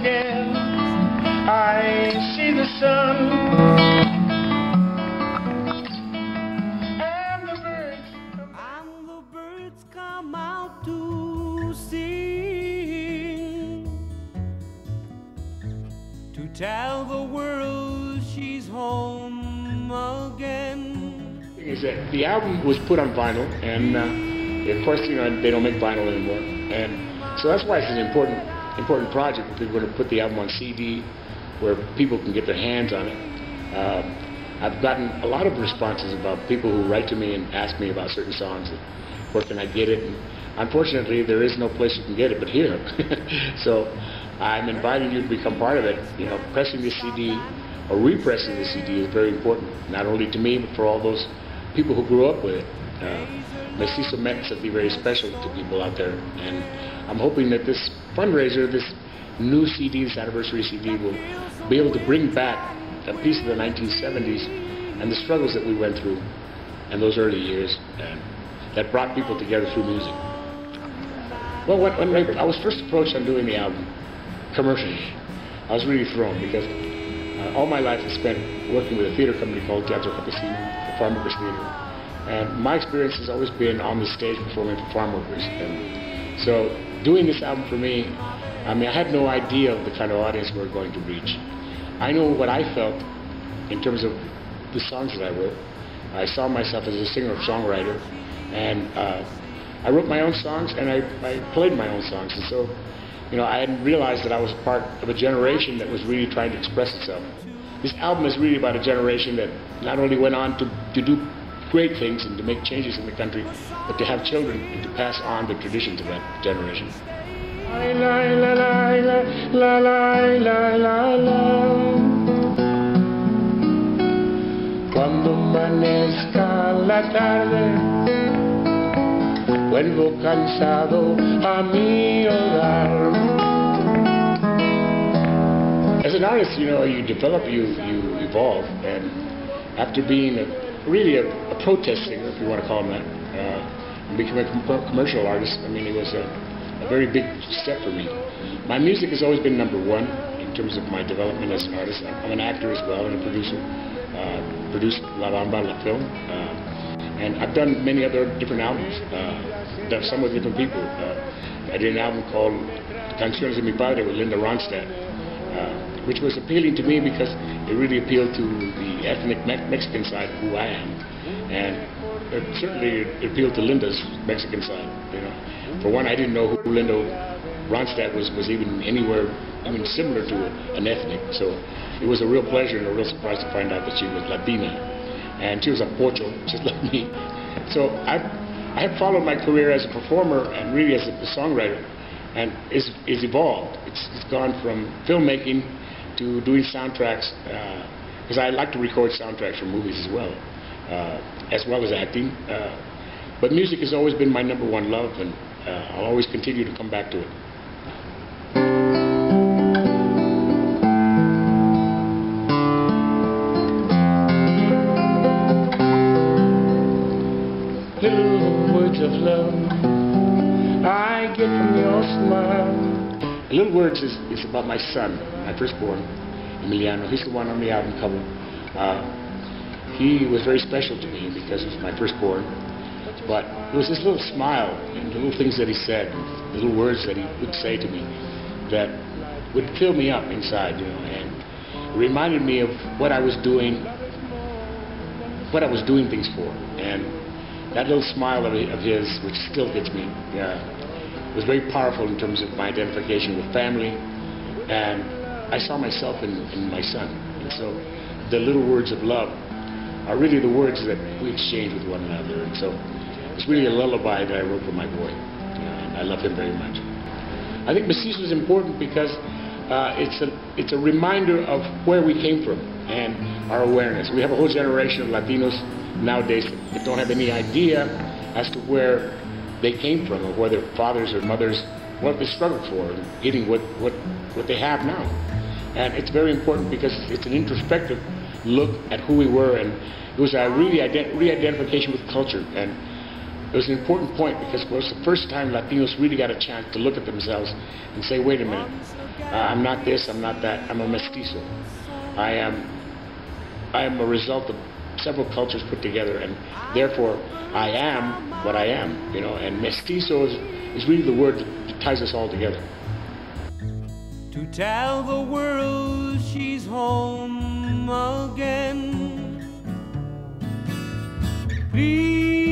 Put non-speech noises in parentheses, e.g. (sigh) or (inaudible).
again. I see the sun to tell the world she's home again. Is that the album was put on vinyl and uh, of course you know they don't make vinyl anymore. And so that's why it's an important important project. If we're going to put the album on CD, where people can get their hands on it. Uh, I've gotten a lot of responses about people who write to me and ask me about certain songs. And where can I get it? And unfortunately, there is no place you can get it but here. (laughs) so I'm inviting you to become part of it. You know, pressing the CD or repressing the CD is very important, not only to me, but for all those people who grew up with it. Uh, Mestizo meant be very special to people out there, and I'm hoping that this fundraiser, this new CD, this anniversary CD, will be able to bring back a piece of the 1970s and the struggles that we went through in those early years that brought people together through music. Well, when, when I was first approached on doing the album commercially, I was really thrown because uh, all my life I spent working with a theater company called Teatro Campesino, the farm workers theater. And my experience has always been on the stage performing for farm workers. And so doing this album for me, I mean, I had no idea of the kind of audience we were going to reach. I know what I felt in terms of the songs that I wrote. I saw myself as a singer-songwriter, and uh, I wrote my own songs and I, I played my own songs. And so you know, I hadn't realized that I was part of a generation that was really trying to express itself. This album is really about a generation that not only went on to, to do great things and to make changes in the country, but to have children and to pass on the traditions of that generation. Cuando amanezca la tarde vuelvo cansado a mi hogar. As an artist, you know, you develop, you, you evolve, and after being a, really a, a protest singer, if you want to call him that, uh, becoming a commercial artist, I mean, it was a, a very big step for me. My music has always been number one in terms of my development as an artist. I'm an actor as well and a producer. Uh, produced La Bamba, La Film. Uh, and I've done many other different albums, uh, done some with different people. Uh, I did an album called Canciones de mi Padre with Linda Ronstadt, uh, which was appealing to me because it really appealed to the ethnic Me Mexican side of who I am. And it certainly it appealed to Linda's Mexican side. You know, For one, I didn't know who Linda Ronstadt was, was even anywhere even similar to an ethnic. So it was a real pleasure and a real surprise to find out that she was Latina and she was a pocho, (laughs) just like me. So I, I have followed my career as a performer and really as a, songwriter, and it's, it's evolved. It's, it's gone from filmmaking to doing soundtracks, because uh, I like to record soundtracks for movies as well, uh, as well as acting. Uh, but music has always been my number one love, and I'll always continue to come back to it. little words of love I get from your smile. Little words is, is about my son, my firstborn, Emiliano. He's the one on the album cover. Uh, he was very special to me because he was my firstborn. But it was this little smile and the little things that he said, the little words that he would say to me that would fill me up inside, you know, and reminded me of what I was doing, what I was doing things for. And that little smile of, of his, which still gets me, uh, was very powerful in terms of my identification with family, and I saw myself in, in my son. And so the little words of love are really the words that we exchange with one another. And so it's really a lullaby that I wrote for my boy, and I love him very much. I think Mestizo is important because uh, it's a it's a reminder of where we came from and our awareness. We have a whole generation of Latinos nowadays that don't have any idea as to where they came from or where their fathers or mothers, what they struggled for, getting what, what, what they have now. And it's very important because it's an introspective look at who we were and it was a really re-identification with culture and it was an important point because it was the first time Latinos really got a chance to look at themselves and say, wait a minute, uh, I'm not this, I'm not that, I'm a mestizo. I am, I am a result of several cultures put together, and therefore I am what I am, you know. And mestizo is, is really the word that ties us all together. To tell the world she's home again. Please.